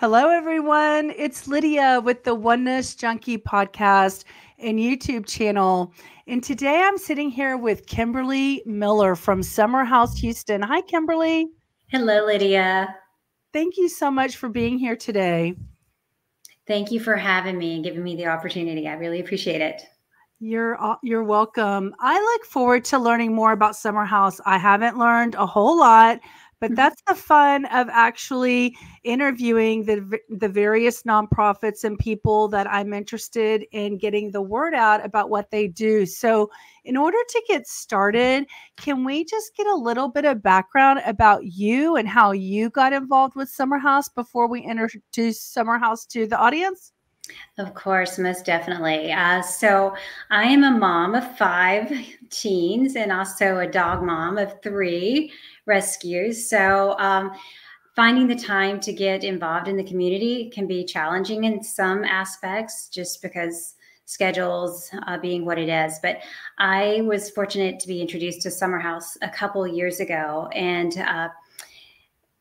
Hello, everyone. It's Lydia with the Oneness Junkie podcast and YouTube channel. And today I'm sitting here with Kimberly Miller from Summer House Houston. Hi, Kimberly. Hello, Lydia. Thank you so much for being here today. Thank you for having me and giving me the opportunity. I really appreciate it. You're you're welcome. I look forward to learning more about Summer House. I haven't learned a whole lot, but mm-hmm. that's the fun of actually interviewing the the various nonprofits and people that I'm interested in getting the word out about what they do. So, in order to get started, can we just get a little bit of background about you and how you got involved with Summer House before we introduce Summer House to the audience? Of course, most definitely. Uh, so, I am a mom of five teens and also a dog mom of three rescues. So, um, finding the time to get involved in the community can be challenging in some aspects just because schedules uh, being what it is. But I was fortunate to be introduced to Summer House a couple years ago and uh,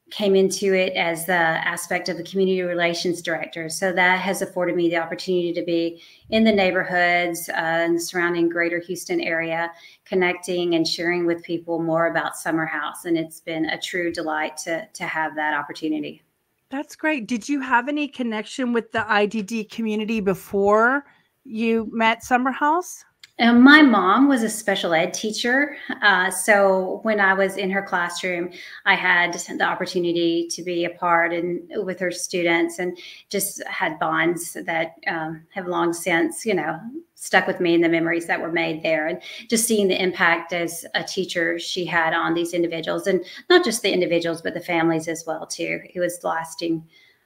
came into it as the aspect of the community relations director. So that has afforded me the opportunity to be in the neighborhoods uh, and surrounding greater Houston area, connecting and sharing with people more about Summer House. And it's been a true delight to, to have that opportunity. That's great. Did you have any connection with the IDD community before you met Summer House? And my mom was a special ed teacher. Uh, so when I was in her classroom, I had the opportunity to be a part and with her students and just had bonds that um, have long since, you know, stuck with me and the memories that were made there. And just seeing the impact as a teacher she had on these individuals and not just the individuals, but the families as well, too. It was lasting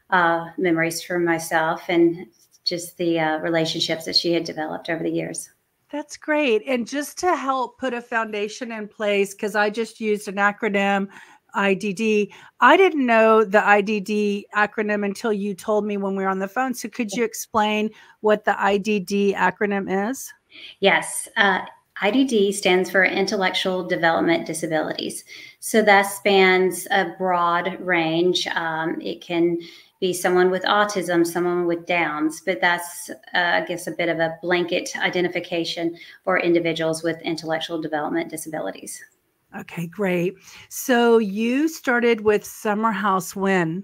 uh, memories for myself and just the uh, relationships that she had developed over the years. That's great. And just to help put a foundation in place, because I just used an acronym IDD. I didn't know the IDD acronym until you told me when we were on the phone. So could you explain what the IDD acronym is? Yes. Uh, IDD stands for Intellectual Development Disabilities. So that spans a broad range. Um, it can be someone with autism, someone with Downs, but that's, uh, I guess, a bit of a blanket identification for individuals with intellectual development disabilities. Okay, great. So you started with Summer House when?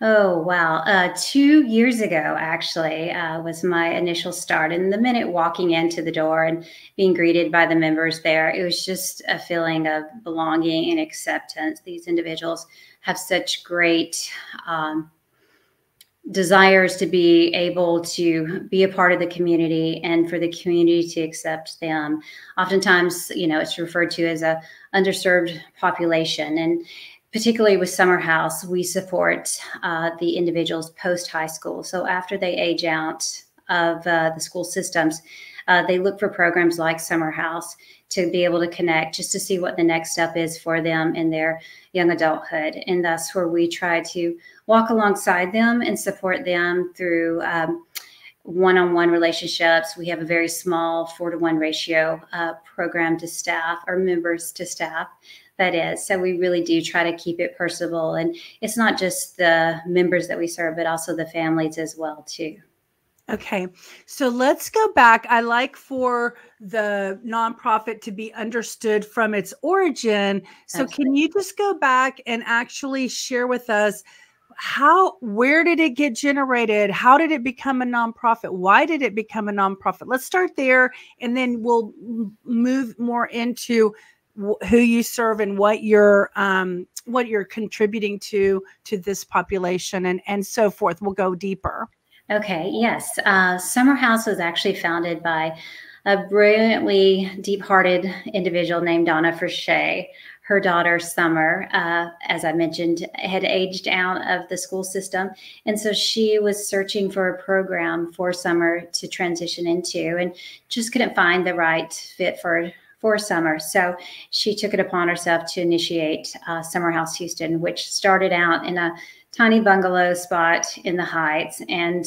Oh, wow. Uh, two years ago, actually, uh, was my initial start. And the minute walking into the door and being greeted by the members there, it was just a feeling of belonging and acceptance. These individuals have such great um, desires to be able to be a part of the community and for the community to accept them. Oftentimes, you know, it's referred to as a underserved population. And particularly with Summer House, we support uh, the individuals post high school. So after they age out of uh, the school systems, uh, they look for programs like Summer House to be able to connect just to see what the next step is for them in their young adulthood. And that's where we try to walk alongside them and support them through. Um, one-on-one relationships. We have a very small four to one ratio uh, program to staff or members to staff. That is, so we really do try to keep it personable, and it's not just the members that we serve, but also the families as well too. Okay, so let's go back. I like for the nonprofit to be understood from its origin. So, Absolutely. can you just go back and actually share with us how, where did it get generated? How did it become a nonprofit? Why did it become a nonprofit? Let's start there and then we'll move more into who you serve and what you're um, what you're contributing to to this population and and so forth. We'll go deeper. Okay, yes. Uh, Summer House was actually founded by a brilliantly deep hearted individual named Donna Frichet. Her daughter, Summer, uh, as I mentioned, had aged out of the school system. And so she was searching for a program for Summer to transition into and just couldn't find the right fit for for summer. So she took it upon herself to initiate uh, Summer House Houston, which started out in a tiny bungalow spot in the Heights. And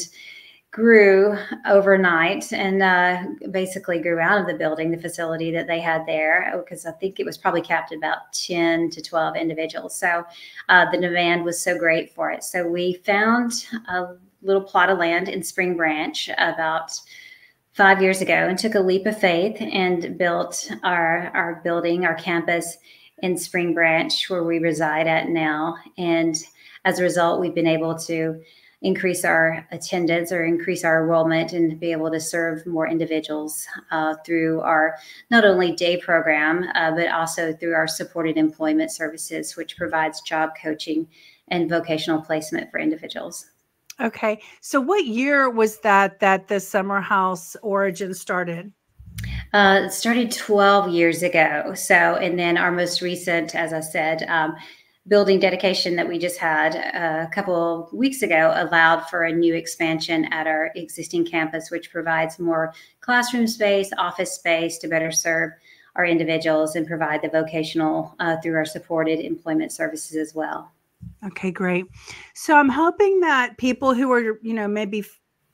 grew overnight and uh, basically grew out of the building, the facility that they had there, because I think it was probably capped at about 10 to 12 individuals. So uh, the demand was so great for it. So we found a little plot of land in Spring Branch about five years ago and took a leap of faith and built our, our building, our campus in Spring Branch, where we reside at now. And as a result, we've been able to increase our attendance or increase our enrollment and be able to serve more individuals uh, through our not only day program, uh, but also through our supported employment services, which provides job coaching and vocational placement for individuals. Okay. So, what year was that that the Summer House origin started? Uh, it started 12 years ago. So, and then our most recent, as I said, um, building dedication that we just had uh, a couple weeks ago allowed for a new expansion at our existing campus, which provides more classroom space, office space to better serve our individuals and provide the vocational uh, through our supported employment services as well. Okay, great. So I'm hoping that people who are, you know, maybe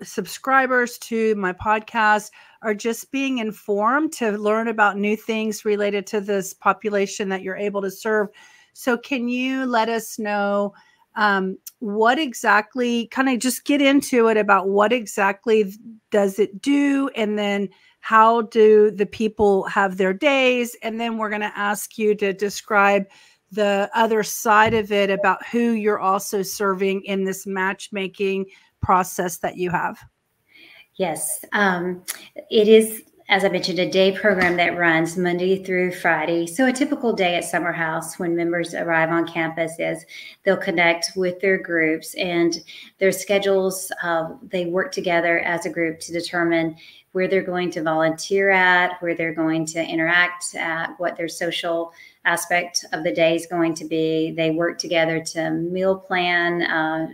subscribers to my podcast are just being informed to learn about new things related to this population that you're able to serve so, can you let us know um, what exactly, kind of just get into it about what exactly does it do? And then how do the people have their days? And then we're going to ask you to describe the other side of it about who you're also serving in this matchmaking process that you have. Yes, um, it is as I mentioned, a day program that runs Monday through Friday. So, a typical day at Summer House when members arrive on campus is they'll connect with their groups and their schedules. Uh, they work together as a group to determine where they're going to volunteer at, where they're going to interact at, what their social aspect of the day is going to be. They work together to meal plan, uh,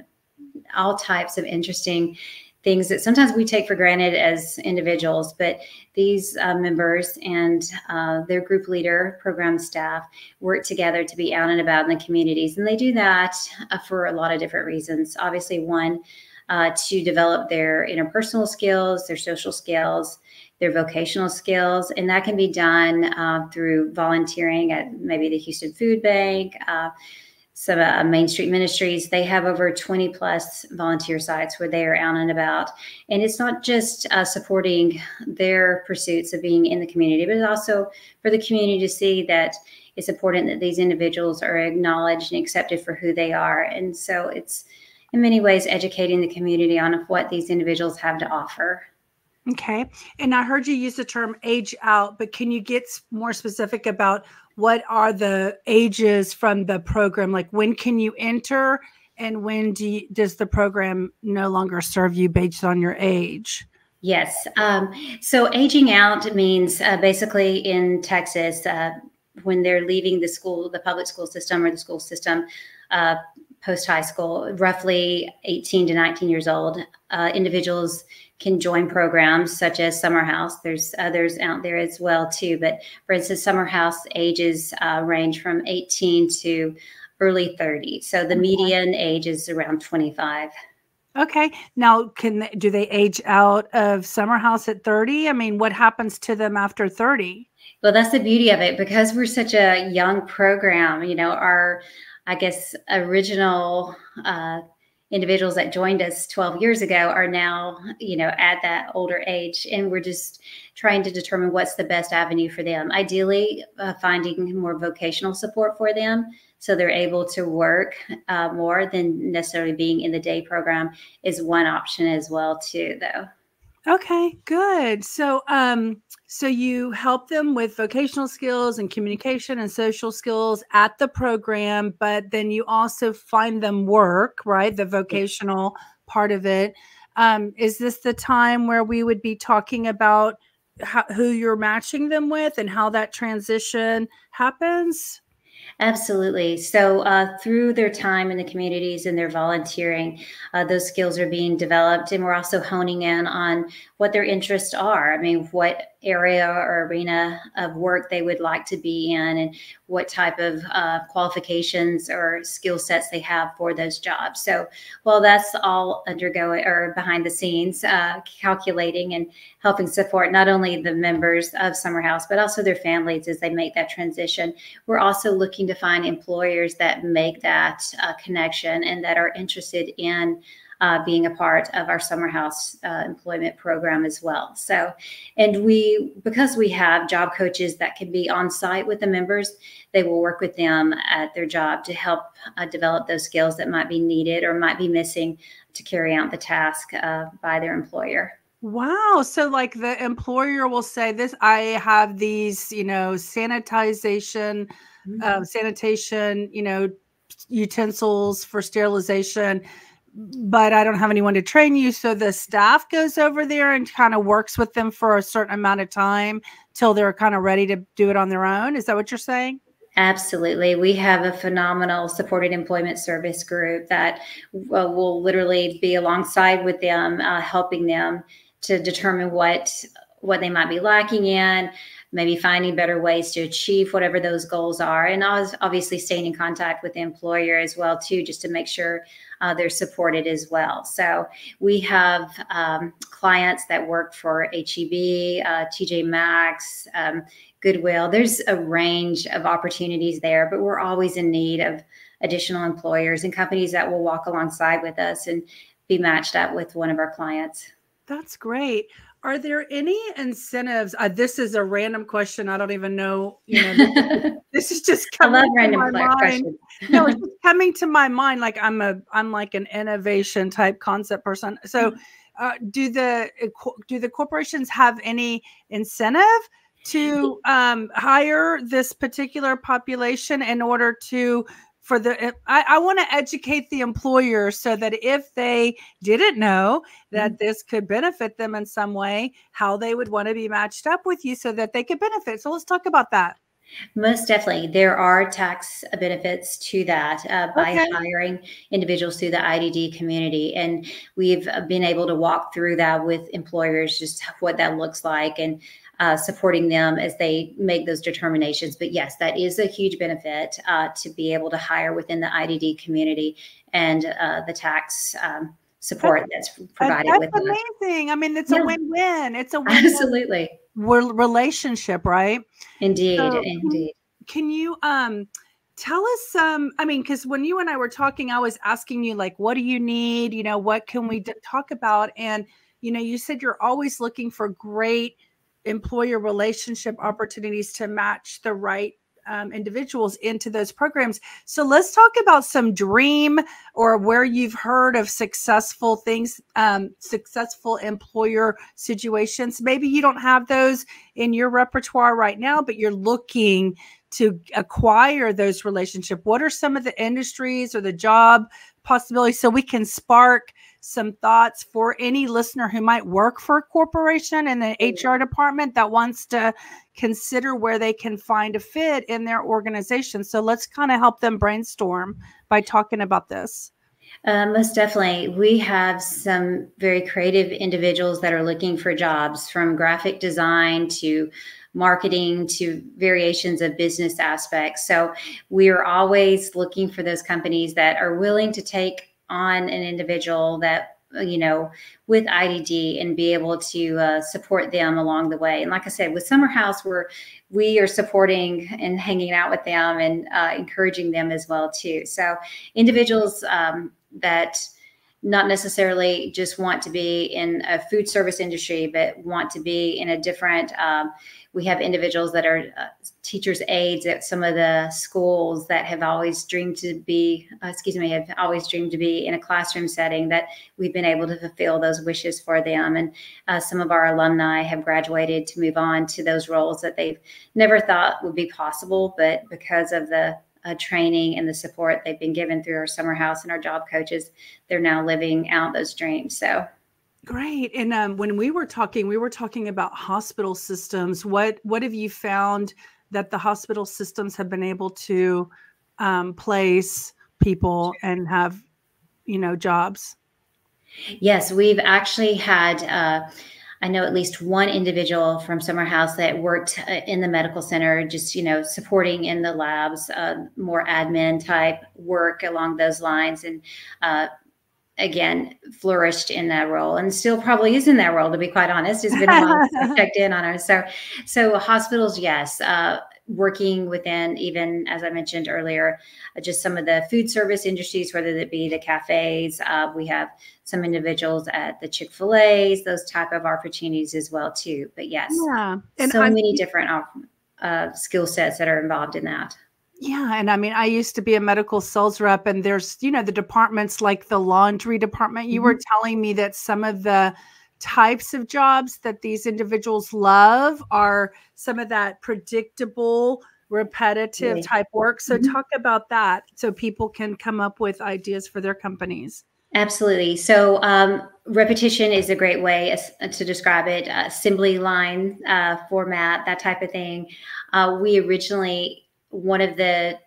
all types of interesting things that sometimes we take for granted as individuals, but these uh, members and uh, their group leader, program staff work together to be out and about in the communities. And they do that uh, for a lot of different reasons. Obviously, one, uh, to develop their interpersonal skills, their social skills, their vocational skills. And that can be done uh, through volunteering at maybe the Houston Food Bank uh, some uh, Main Street Ministries. They have over 20 plus volunteer sites where they are out and about. And it's not just uh, supporting their pursuits of being in the community, but it's also for the community to see that it's important that these individuals are acknowledged and accepted for who they are. And so it's in many ways educating the community on what these individuals have to offer. Okay. And I heard you use the term age out, but can you get more specific about what are the ages from the program? Like when can you enter and when do you, does the program no longer serve you based on your age? Yes. Um, so aging out means uh, basically in Texas, uh, when they're leaving the school, the public school system or the school system, uh, post high school, roughly 18 to 19 years old, uh, individuals can join programs such as Summer House. There's others out there as well too, but for instance, Summer House ages uh, range from 18 to early 30. So the median age is around 25. Okay. Now, can they, do they age out of Summer House at 30? I mean, what happens to them after 30? Well, that's the beauty of it because we're such a young program. You know, our I guess original uh, individuals that joined us 12 years ago are now you know at that older age and we're just trying to determine what's the best avenue for them. Ideally uh, finding more vocational support for them so they're able to work uh, more than necessarily being in the day program is one option as well too though Okay, good. So, um, so you help them with vocational skills and communication and social skills at the program, but then you also find them work, right? The vocational part of it. Um, is this the time where we would be talking about how, who you're matching them with and how that transition happens? Absolutely. So, uh, through their time in the communities and their volunteering, uh, those skills are being developed, and we're also honing in on what their interests are. I mean, what area or arena of work they would like to be in and what type of uh, qualifications or skill sets they have for those jobs. So while that's all undergoing or behind the scenes, uh, calculating and helping support not only the members of Summer House, but also their families as they make that transition, we're also looking to find employers that make that uh, connection and that are interested in uh, being a part of our summer house uh, employment program as well. So, and we, because we have job coaches that can be on site with the members, they will work with them at their job to help uh, develop those skills that might be needed or might be missing to carry out the task uh, by their employer. Wow. So like the employer will say this, I have these, you know, sanitization, mm-hmm. uh, sanitation, you know, utensils for sterilization but I don't have anyone to train you. So the staff goes over there and kind of works with them for a certain amount of time till they're kind of ready to do it on their own. Is that what you're saying? Absolutely. We have a phenomenal supported employment service group that uh, will literally be alongside with them, uh, helping them to determine what what they might be lacking in, maybe finding better ways to achieve whatever those goals are. And obviously staying in contact with the employer as well too just to make sure uh, they're supported as well. So we have um, clients that work for heb uh, tj maxx um, goodwill. There's a range of opportunities there but we're always in need of additional employers and companies that will walk alongside with us and be matched up with one of our clients. That's great are there any incentives? Uh, this is a random question. I don't even know. You know, this, is just coming to my mind. no, it's just coming to my mind. Like I'm a, I'm like an innovation type concept person. So, mm-hmm. uh, do the do the corporations have any incentive to um, hire this particular population in order to for the I, I want to educate the employer so that if they didn't know that mm-hmm. this could benefit them in some way, how they would want to be matched up with you so that they could benefit. So let's talk about that. Most definitely. There are tax benefits to that uh, by okay. hiring individuals through the IDD community. And we've been able to walk through that with employers, just what that looks like. And uh, supporting them as they make those determinations. But yes, that is a huge benefit uh, to be able to hire within the IDD community and uh, the tax um, support that's, that's provided that's with amazing. Them. I mean, it's yeah. a win-win. It's a win-win absolutely relationship, right? Indeed, so, indeed. Can you um? tell us um i mean because when you and i were talking i was asking you like what do you need you know what can we d- talk about and you know you said you're always looking for great employer relationship opportunities to match the right um, individuals into those programs. So let's talk about some dream or where you've heard of successful things, um, successful employer situations. Maybe you don't have those in your repertoire right now, but you're looking to acquire those relationship. What are some of the industries or the job possibilities so we can spark some thoughts for any listener who might work for a corporation in the HR department that wants to consider where they can find a fit in their organization. So let's kind of help them brainstorm by talking about this. Uh, most definitely. We have some very creative individuals that are looking for jobs from graphic design to marketing to variations of business aspects. So we are always looking for those companies that are willing to take on an individual that you know with idd and be able to uh, support them along the way and like i said with summer house we're we are supporting and hanging out with them and uh, encouraging them as well too so individuals um, that not necessarily just want to be in a food service industry, but want to be in a different. Um, we have individuals that are uh, teachers' aides at some of the schools that have always dreamed to be, uh, excuse me, have always dreamed to be in a classroom setting. That we've been able to fulfill those wishes for them, and uh, some of our alumni have graduated to move on to those roles that they've never thought would be possible, but because of the uh, training and the support they've been given through our summer house and our job coaches, they're now living out those dreams. So great. And um, when we were talking, we were talking about hospital systems. What what have you found that the hospital systems have been able to um, place people and have you know jobs? Yes, we've actually had. Uh, I know at least one individual from Summer House that worked uh, in the medical center, just you know, supporting in the labs, uh, more admin type work along those lines, and uh, again flourished in that role and still probably is in that role to be quite honest. It's been a while since i checked in on her. So so hospitals yes uh, working within even as i mentioned earlier uh, just some of the food service industries whether it be the cafes uh, we have some individuals at the chick-fil-a's those type of opportunities as well too but yes yeah and so I'm, many different uh, skill sets that are involved in that yeah. And I mean, I used to be a medical sales rep, and there's, you know, the departments like the laundry department. You mm-hmm. were telling me that some of the types of jobs that these individuals love are some of that predictable, repetitive yeah. type work. So, mm-hmm. talk about that so people can come up with ideas for their companies. Absolutely. So, um, repetition is a great way to describe it. Uh, assembly line uh, format, that type of thing. Uh, we originally one of the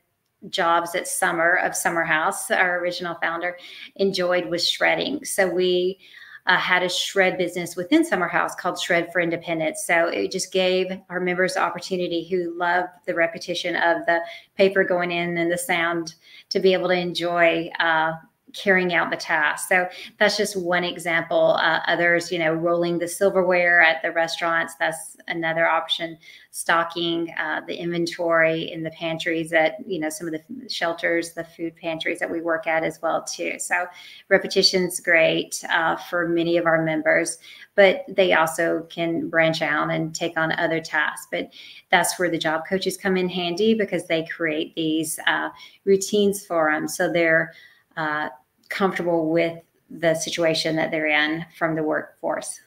jobs that Summer of Summer House, our original founder, enjoyed was shredding. So we uh, had a shred business within Summer House called Shred for Independence. So it just gave our members the opportunity who love the repetition of the paper going in and the sound to be able to enjoy uh, carrying out the task. So that's just one example. Uh, others, you know, rolling the silverware at the restaurants, that's another option. Stocking uh, the inventory in the pantries at, you know, some of the shelters, the food pantries that we work at as well too. So repetition's great uh, for many of our members, but they also can branch out and take on other tasks. But that's where the job coaches come in handy because they create these uh, routines for them. So they're uh, comfortable with the situation that they're in from the workforce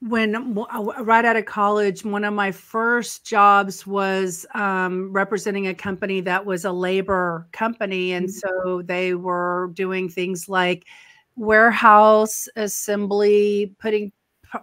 when right out of college one of my first jobs was um, representing a company that was a labor company and mm-hmm. so they were doing things like warehouse assembly putting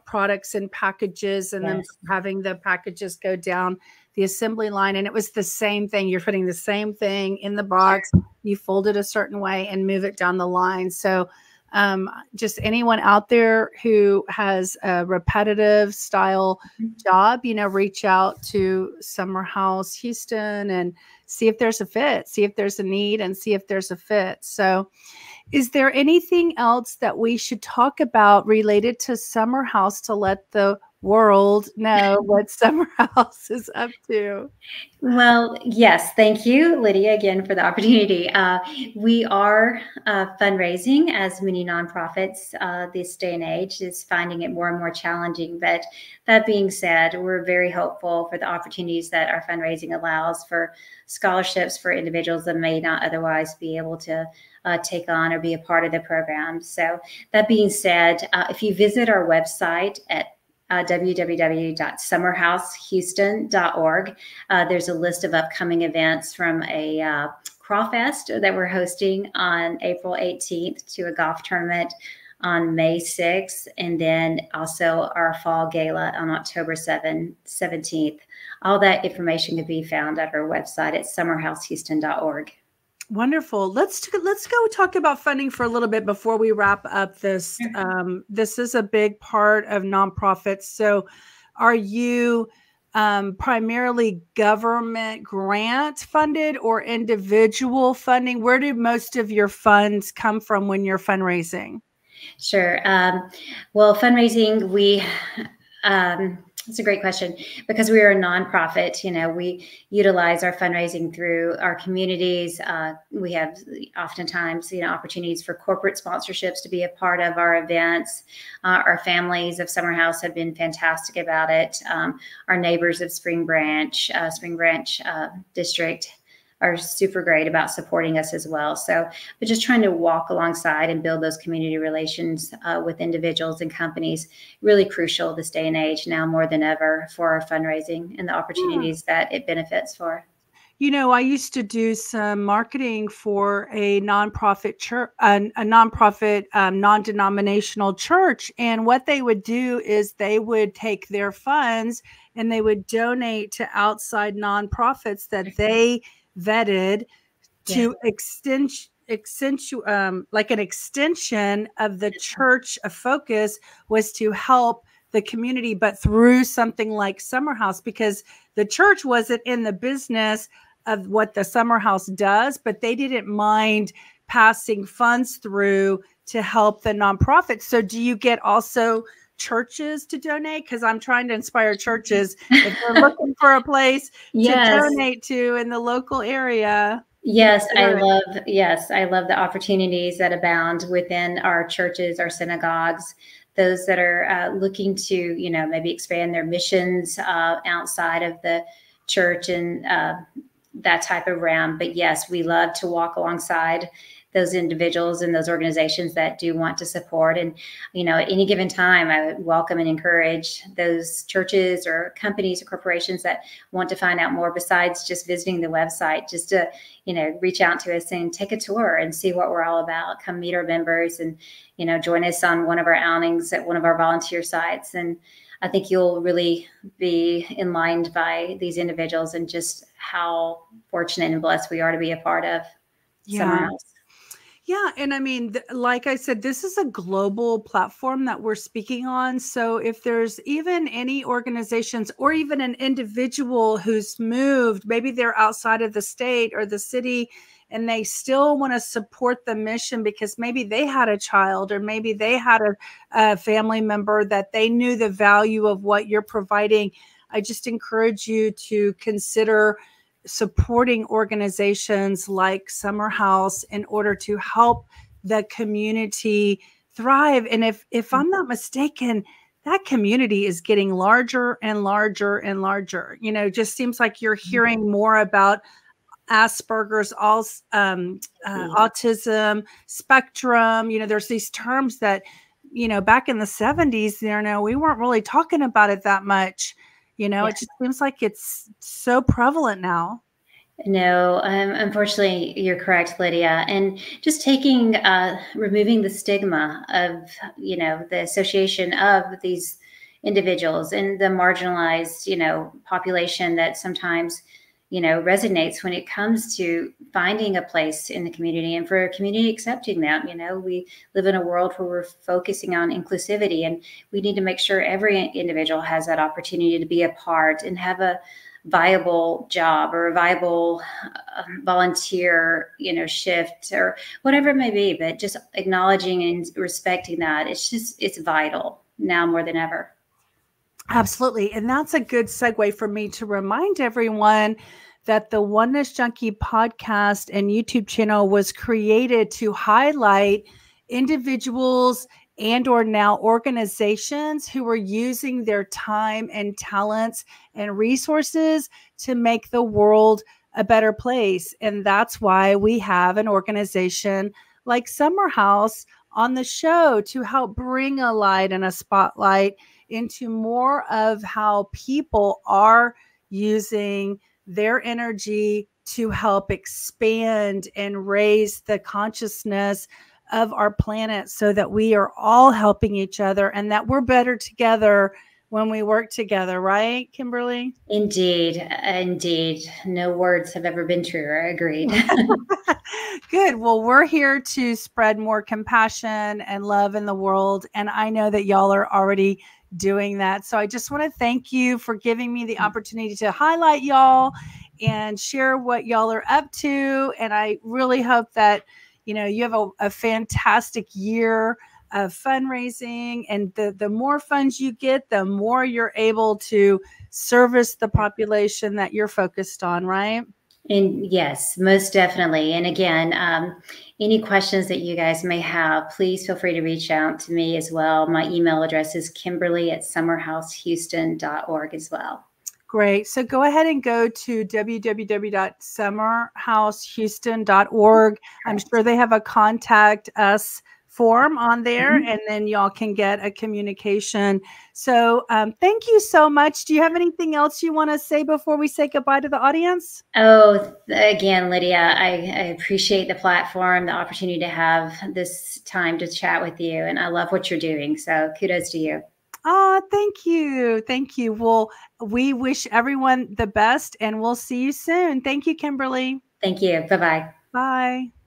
products and packages and yes. then having the packages go down the assembly line and it was the same thing you're putting the same thing in the box you fold it a certain way and move it down the line so um, just anyone out there who has a repetitive style mm-hmm. job you know reach out to summer house houston and see if there's a fit see if there's a need and see if there's a fit so is there anything else that we should talk about related to summer house to let the world know what Summer House is up to. Well, yes, thank you, Lydia, again for the opportunity. Uh, we are uh, fundraising, as many nonprofits uh, this day and age is finding it more and more challenging. But that being said, we're very hopeful for the opportunities that our fundraising allows for scholarships for individuals that may not otherwise be able to. Uh, take on or be a part of the program. So, that being said, uh, if you visit our website at uh, www.summerhousehouston.org. Uh, there's a list of upcoming events from a uh, crawfest that we're hosting on April 18th to a golf tournament on May 6th, and then also our fall gala on October 7, 17th. All that information can be found at our website at summerhousehouston.org. Wonderful. Let's let's go talk about funding for a little bit before we wrap up this. Um, this is a big part of nonprofits. So, are you um, primarily government grant funded or individual funding? Where do most of your funds come from when you're fundraising? Sure. Um, well, fundraising, we um, that's a great question because we are a nonprofit. You know, we utilize our fundraising through our communities. Uh, we have oftentimes, you know, opportunities for corporate sponsorships to be a part of our events. Uh, our families of Summer House have been fantastic about it. Um, our neighbors of Spring Branch, uh, Spring Branch uh, District are super great about supporting us as well. So, but just trying to walk alongside and build those community relations uh, with individuals and companies really crucial this day and age now more than ever for our fundraising and the opportunities yeah. that it benefits for. You know, I used to do some marketing for a nonprofit church, a, a nonprofit, um, non-denominational church, and what they would do is they would take their funds and they would donate to outside nonprofits that they vetted to yeah. extend um, like an extension of the church of focus was to help the community, but through something like Summer House, because the church wasn't in the business of what the Summer House does, but they didn't mind passing funds through to help the nonprofit. So, do you get also churches to donate? Because I'm trying to inspire churches if they're looking for a place yes. to donate to in the local area. Yes, I love yes, I love the opportunities that abound within our churches, our synagogues, those that are uh, looking to, you know, maybe expand their missions uh, outside of the church and uh, that type of realm. But yes, we love to walk alongside those individuals and those organizations that do want to support. And, you know, at any given time, I would welcome and encourage those churches or companies or corporations that want to find out more besides just visiting the website, just to, you know, reach out to us and take a tour and see what we're all about. Come meet our members and, you know, join us on one of our outings at one of our volunteer sites. And, I think you'll really be enlightened by these individuals and just how fortunate and blessed we are to be a part of yeah. Yeah. And I mean, th- like I said, this is a global platform that we're speaking on. So if there's even any organizations or even an individual who's moved, maybe they're outside of the state or the city and they still want to support the mission because maybe they had a child or maybe they had a, a family member that they knew the value of what you're providing. I just encourage you to consider supporting organizations like Summer House in order to help the community thrive. And if if I'm not mistaken, that community is getting larger and larger and larger. You know, just seems like you're mm-hmm. hearing more about Asperger's, all um, uh, autism spectrum. You know, there's these terms that, you know, back in the 70s, you know, we weren't really talking about it that much. You know, yeah. it just seems like it's so prevalent now. No, um, unfortunately, you're correct, Lydia. And just taking, uh, removing the stigma of, you know, the association of these individuals and the marginalized, you know, population that sometimes, you know, resonates when it comes to finding a place in the community and for a community accepting them. You know, we live in a world where we're focusing on inclusivity and we need to make sure every individual has that opportunity to be a part and have a, viable job or a viable uh, volunteer you know shift or whatever it may be but just acknowledging and respecting that it's just it's vital now more than ever absolutely and that's a good segue for me to remind everyone that the oneness junkie podcast and youtube channel was created to highlight individuals and or now organizations who are using their time and talents and resources to make the world a better place and that's why we have an organization like summer house on the show to help bring a light and a spotlight into more of how people are using their energy to help expand and raise the consciousness of our planet so that we are all helping each other and that we're better together when we work together, right, Kimberly? Indeed. Indeed. No words have ever been truer. Agreed. Good. Well, we're here to spread more compassion and love in the world. And I know that y'all are already doing that. So I just want to thank you for giving me the mm. opportunity to highlight y'all and share what y'all are up to. And I really hope that you know you have a, a fantastic year of fundraising and the the more funds you get the more you're able to service the population that you're focused on right and yes most definitely and again um, any questions that you guys may have please feel free to reach out to me as well my email address is kimberly at summerhousehouston.org as well Great. So go ahead and go to www.summerhousehouston.org. I'm sure they have a contact us form on there, mm-hmm. and then y'all can get a communication. So um, thank you so much. Do you have anything else you want to say before we say goodbye to the audience? Oh, again, Lydia, I, I appreciate the platform, the opportunity to have this time to chat with you, and I love what you're doing. So kudos to you. Oh, thank you. Thank you. Well, we wish everyone the best and we'll see you soon. Thank you, Kimberly. Thank you. Bye-bye. Bye.